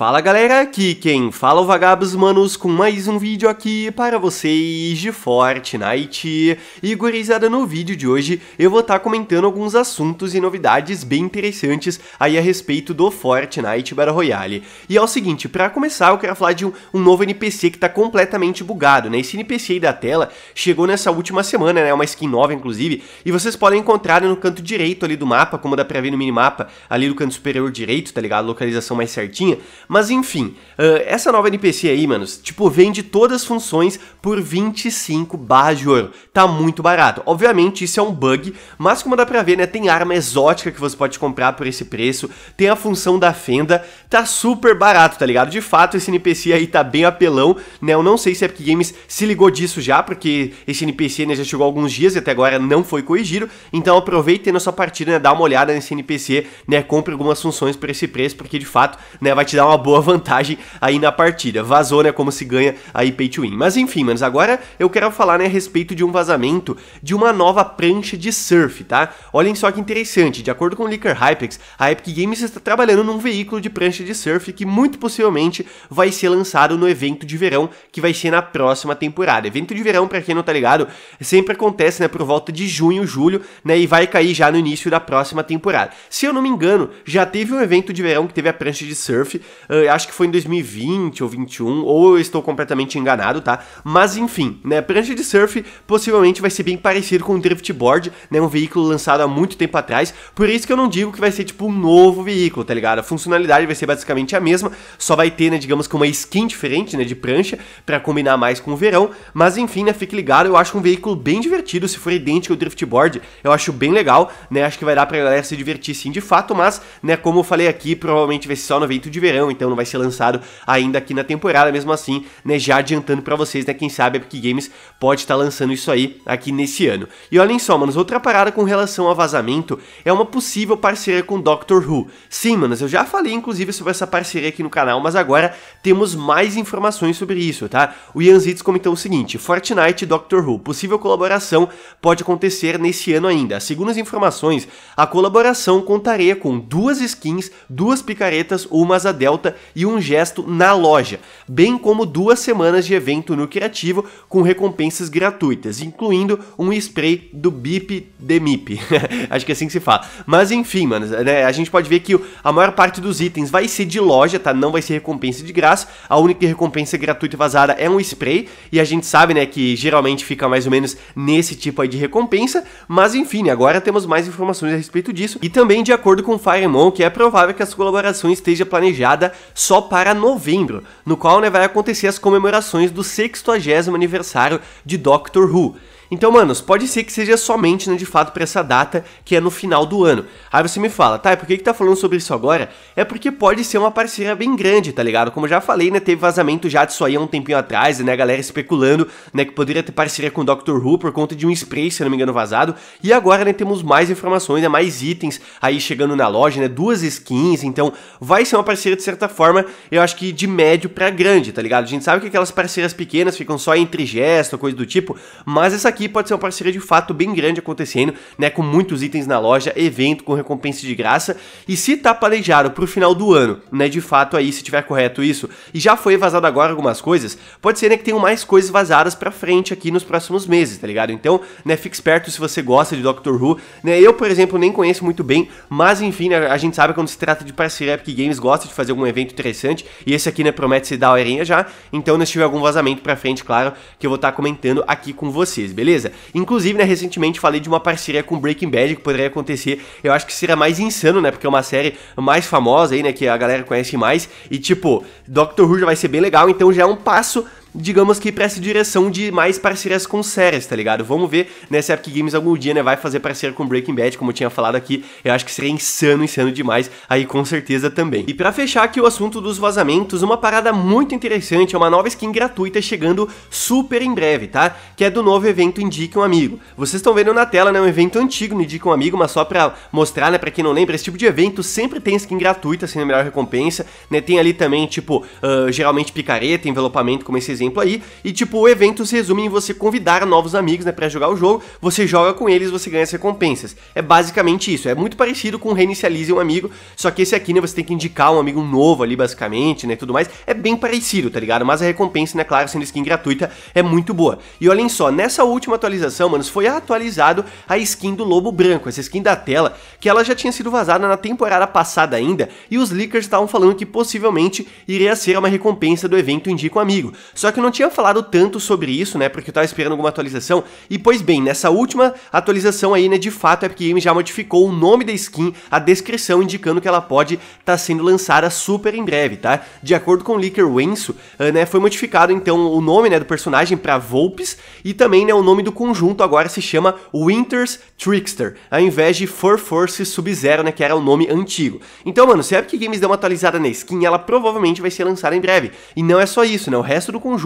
Fala galera, aqui quem fala é o Vagabos Manos com mais um vídeo aqui para vocês de Fortnite. E gurizada, no vídeo de hoje eu vou estar tá comentando alguns assuntos e novidades bem interessantes aí a respeito do Fortnite Battle Royale. E é o seguinte, para começar eu quero falar de um, um, novo NPC que tá completamente bugado, né? Esse NPC aí da tela chegou nessa última semana, né? Uma skin nova inclusive, e vocês podem encontrar no canto direito ali do mapa, como dá pra ver no minimapa, ali no canto superior direito, tá ligado? Localização mais certinha. Mas enfim, uh, essa nova NPC aí, manos, tipo, vende todas as funções por 25 barras de ouro. Tá muito barato. Obviamente, isso é um bug, mas como dá pra ver, né, tem arma exótica que você pode comprar por esse preço, tem a função da fenda, tá super barato, tá ligado? De fato, esse NPC aí tá bem apelão, né? Eu não sei se a Epic Games se ligou disso já, porque esse NPC né, já chegou há alguns dias e até agora não foi corrigido. Então aproveite na sua partida, né, dá uma olhada nesse NPC, né? Compre algumas funções por esse preço, porque de fato, né, vai te dar uma boa vantagem aí na partida. Vazou, né, como se ganha aí pay to win. Mas enfim, manos, agora eu quero falar, né, a respeito de um vazamento de uma nova prancha de surf, tá? Olhem só que interessante, de acordo com o Liquor Hypex, a Epic Games está trabalhando num veículo de prancha de surf que muito possivelmente vai ser lançado no evento de verão, que vai ser na próxima temporada. Evento de verão, para quem não tá ligado, sempre acontece, né, por volta de junho, julho, né, e vai cair já no início da próxima temporada. Se eu não me engano, já teve um evento de verão que teve a prancha de surf, uh, acho que foi em 2020 ou 21, ou eu estou completamente enganado, tá? Mas enfim, né, prancha de surf possivelmente vai ser bem parecido com o driftboard, né, um veículo lançado há muito tempo atrás, por isso que eu não digo que vai ser tipo um novo veículo, tá ligado? A funcionalidade vai ser basicamente a mesma, só vai ter, né, digamos que uma skin diferente, né, de prancha, para combinar mais com o verão, mas enfim, né, fique ligado, eu acho um veículo bem divertido, se for idêntico ao driftboard, eu acho bem legal, né, acho que vai dar pra galera se divertir sim de fato, mas, né, como eu falei aqui, provavelmente vai ser só no evento de verão, então não vai ser lançado ainda aqui na temporada, mesmo assim, né, já adiantando para vocês, né, quem sabe a Epic Games pode estar tá lançando isso aí aqui nesse ano. E olhem só, manos, outra parada com relação ao vazamento é uma possível parceria com Doctor Who. Sim, manos, eu já falei inclusive sobre essa parceria aqui no canal, mas agora temos mais informações sobre isso, tá? O Ian Zitz comentou o seguinte, Fortnite e Doctor Who, possível colaboração pode acontecer nesse ano ainda. Segundo as informações, a colaboração contaria com duas skins, duas picaretas, uma asa delta e um gesto na loja, bem como duas semanas de evento no Criativo com recompensas gratuitas, incluindo um spray do Bip Demip. Acho que é assim que se fala. Mas enfim, mano, né, a gente pode ver que a maior parte dos itens vai ser de loja, tá? Não vai ser recompensa de graça. A única recompensa gratuita vazada é um spray, e a gente sabe, né, que geralmente fica mais ou menos nesse tipo aí de recompensa, mas enfim, agora temos mais informações a respeito disso. E também de acordo com o Firemon, que é provável que essa colaboração esteja planejada só para novembro, no qual né, vai acontecer as comemorações do 60 aniversário de Doctor Who. Então, manos, pode ser que seja somente, né, de fato, para essa data, que é no final do ano. Aí você me fala, tá, por que que tá falando sobre isso agora? É porque pode ser uma parceria bem grande, tá ligado? Como eu já falei, né, teve vazamento já disso aí há um tempinho atrás, né, a galera especulando, né, que poderia ter parceria com o Doctor Who por conta de um spray, se não me engano, vazado. E agora, né, temos mais informações, né, mais itens aí chegando na loja, né, duas skins, então vai ser uma parceria de certa forma, eu acho que de médio para grande, tá ligado? A gente sabe que aquelas parcerias pequenas ficam só entre gesto, coisa do tipo, mas essa aqui aqui pode ser uma parceria de fato bem grande acontecendo, né, com muitos itens na loja, evento com recompensa de graça, e se tá planejado pro final do ano, né, de fato aí, se tiver correto isso, e já foi vazado agora algumas coisas, pode ser, né, que tenham mais coisas vazadas pra frente aqui nos próximos meses, tá ligado? Então, né, fique esperto se você gosta de Doctor Who, né, eu, por exemplo, nem conheço muito bem, mas enfim, né, a gente sabe quando se trata de parceria, Epic Games gosta de fazer algum evento interessante, e esse aqui, né, promete ser da horinha já, então, né, se tiver algum vazamento pra frente, claro, que eu vou estar tá comentando aqui com vocês, beleza? Beleza? Inclusive, né, recentemente falei de uma parceria com Breaking Bad que poderia acontecer. Eu acho que seria mais insano, né? Porque é uma série mais famosa aí, né? Que a galera conhece mais. E tipo, Doctor Who já vai ser bem legal, então já é um passo digamos que para essa direção de mais parcerias com séries, tá ligado? Vamos ver né, se a Epic Games algum dia né, vai fazer parceria com Breaking Bad, como eu tinha falado aqui. Eu acho que seria insano, insano demais, aí com certeza também. E para fechar aqui o assunto dos vazamentos, uma parada muito interessante é uma nova skin gratuita chegando super em breve, tá? Que é do novo evento Indique um Amigo. Vocês estão vendo na tela, né, um evento antigo no Indique um Amigo, mas só pra mostrar, né, pra quem não lembra, esse tipo de evento sempre tem skin gratuita, sendo a melhor recompensa, né? Tem ali também, tipo, uh, geralmente picareta, envelopamento, como esses exemplo aí, e tipo, o evento se resume em você convidar novos amigos, né, pra jogar o jogo, você joga com eles, você ganha as recompensas. É basicamente isso, é muito parecido com reinicialize um amigo, só que esse aqui, né, você tem que indicar um amigo novo ali, basicamente, né, tudo mais, é bem parecido, tá ligado? Mas a recompensa, né, claro, sendo skin gratuita, é muito boa. E olhem só, nessa última atualização, manos, foi atualizado a skin do Lobo Branco, essa skin da tela, que ela já tinha sido vazada na temporada passada ainda, e os leakers estavam falando que possivelmente iria ser uma recompensa do evento Indica um Amigo. Só que eu não tinha falado tanto sobre isso, né, porque eu tava esperando alguma atualização, e pois bem, nessa última atualização aí, né, de fato a Epic Games já modificou o nome da skin, a descrição indicando que ela pode estar tá sendo lançada super em breve, tá? De acordo com o leaker Wenso, uh, né, foi modificado então o nome, né, do personagem para Volpes, e também, né, o nome do conjunto agora se chama Winter's Trickster, ao invés de For Force Sub-Zero, né, que era o nome antigo. Então, mano, se a Epic Games der uma atualizada na skin, ela provavelmente vai ser lançada em breve. E não é só isso, né, o resto do conjunto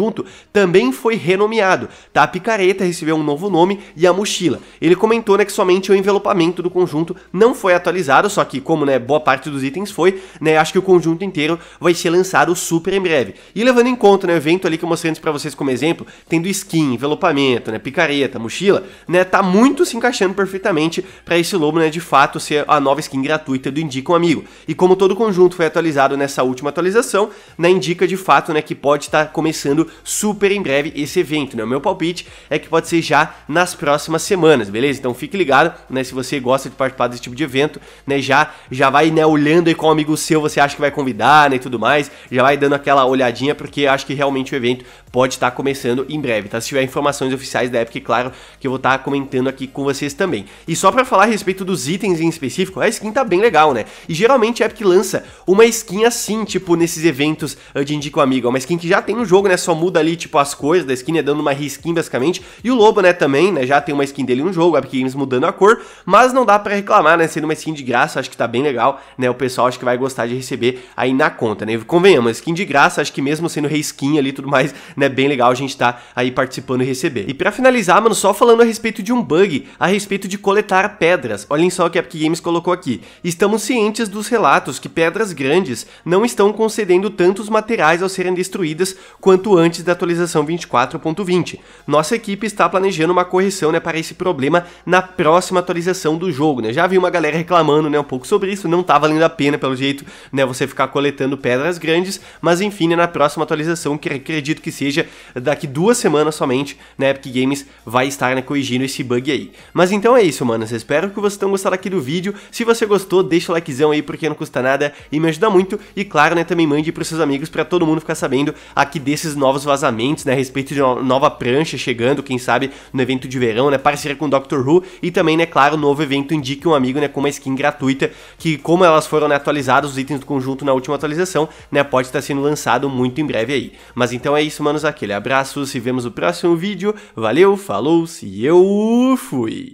também foi renomeado, tá? A picareta recebeu um novo nome e a mochila. Ele comentou, né, que somente o envelopamento do conjunto não foi atualizado, só que como, né, boa parte dos itens foi, né, acho que o conjunto inteiro vai ser lançado super em breve. E levando em conta, né, o evento ali que eu mostrei antes pra vocês como exemplo, tendo skin, envelopamento, né, picareta, mochila, né, tá muito se encaixando perfeitamente para esse lobo, né, de fato ser a nova skin gratuita do Indica um Amigo. E como todo o conjunto foi atualizado nessa última atualização, né, indica de fato, né, que pode estar tá começando super em breve esse evento, né? O meu palpite é que pode ser já nas próximas semanas, beleza? Então fique ligado, né, se você gosta de participar desse tipo de evento, né, já já vai, né, olhando aí qual amigo seu você acha que vai convidar, né, e tudo mais, já vai dando aquela olhadinha porque acho que realmente o evento pode estar tá começando em breve, tá? Se tiver informações oficiais da Epic, claro, que eu vou estar tá comentando aqui com vocês também. E só para falar a respeito dos itens em específico, a skin tá bem legal, né? E geralmente a Epic lança uma skin assim, tipo, nesses eventos ah, de Indico Amigo. É uma skin que já tem no jogo, né? Só muda ali, tipo, as cores da skin, né? Dando uma reskin, basicamente. E o Lobo, né, também, né? Já tem uma skin dele no jogo, a Epic Games mudando a cor. Mas não dá para reclamar, né? Sendo uma skin de graça, acho que tá bem legal, né? O pessoal acho que vai gostar de receber aí na conta, né? Convenhamos, skin de graça, acho que mesmo sendo reskin ali e tudo mais, né? Bem legal a gente tá aí participando e receber. E para finalizar, mano, só falando a respeito de um bug, a respeito de coletar pedras. Olhem só o que a Epic Games colocou aqui. Estamos cientes dos relatos que pedras grandes não estão concedendo tantos materiais ao serem destruídas quanto antes da atualização 24.20. Nossa equipe está planejando uma correção né, para esse problema na próxima atualização do jogo. Né? Já vi uma galera reclamando né, um pouco sobre isso, não tá valendo a pena pelo jeito né, você ficar coletando pedras grandes, mas enfim, né, na próxima atualização, que acredito que seja daqui duas semanas somente, né, Epic Games vai estar né, corrigindo esse bug aí. Mas então é isso, manos, espero que vocês tenham gostado aqui do vídeo, se você gostou, deixa o likezão aí porque não custa nada e me ajuda muito, e claro, né, também mande pros seus amigos para todo mundo ficar sabendo aqui desses novos vazamentos, né, a respeito de uma nova prancha chegando, quem sabe, no evento de verão, né, parceria com Doctor Who, e também, né, claro, novo evento Indique um Amigo, né, com uma skin gratuita, que como elas foram né, atualizadas, os itens do conjunto na última atualização, né, pode estar sendo lançado muito em breve aí. Mas então é isso, manos, aquele abraço, se vemos no próximo vídeo, valeu, falou, se eu fui!